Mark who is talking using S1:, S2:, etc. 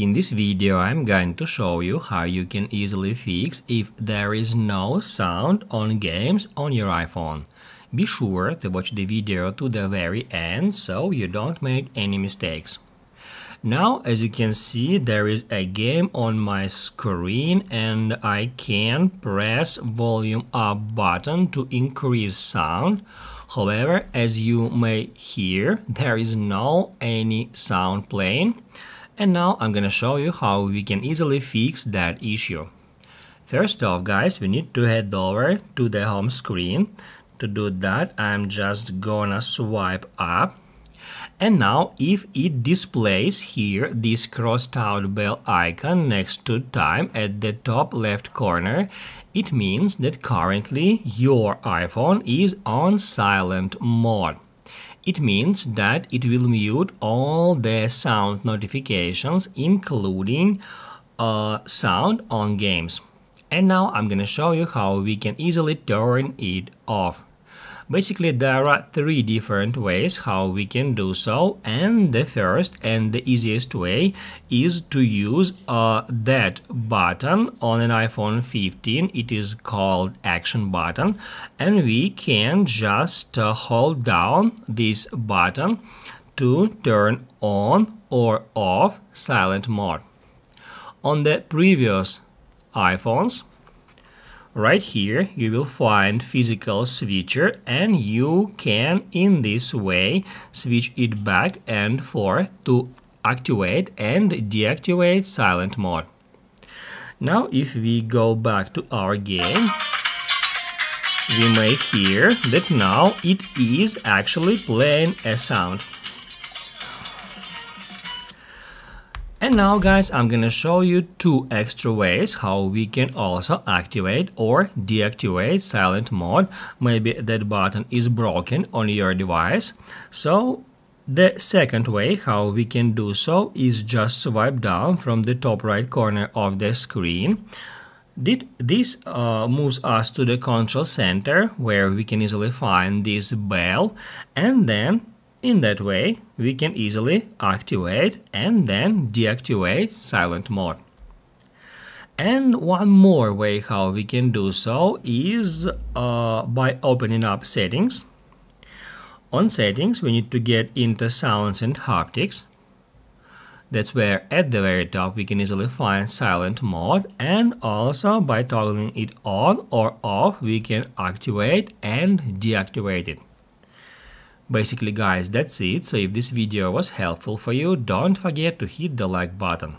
S1: In this video I'm going to show you how you can easily fix if there is no sound on games on your iPhone. Be sure to watch the video to the very end so you don't make any mistakes. Now as you can see there is a game on my screen and I can press volume up button to increase sound. However, as you may hear, there is no any sound playing. And now I'm gonna show you how we can easily fix that issue. First off guys, we need to head over to the home screen. To do that, I'm just gonna swipe up. And now if it displays here this crossed out bell icon next to time at the top left corner, it means that currently your iPhone is on silent mode. It means that it will mute all the sound notifications, including uh, sound on games. And now I'm gonna show you how we can easily turn it off. Basically, there are three different ways how we can do so, and the first and the easiest way is to use uh, that button on an iPhone 15. It is called Action button, and we can just uh, hold down this button to turn on or off silent mode. On the previous iPhones, right here you will find physical switcher and you can in this way switch it back and forth to activate and deactivate silent mode. Now if we go back to our game we may hear that now it is actually playing a sound. And now guys, I'm gonna show you two extra ways how we can also activate or deactivate silent mode. Maybe that button is broken on your device. So the second way how we can do so is just swipe down from the top right corner of the screen. This uh, moves us to the control center where we can easily find this bell and then in that way, we can easily activate and then deactivate silent mode. And one more way how we can do so is uh, by opening up settings. On settings, we need to get into sounds and haptics. That's where at the very top we can easily find silent mode and also by toggling it on or off we can activate and deactivate it. Basically guys, that's it. So if this video was helpful for you, don't forget to hit the like button.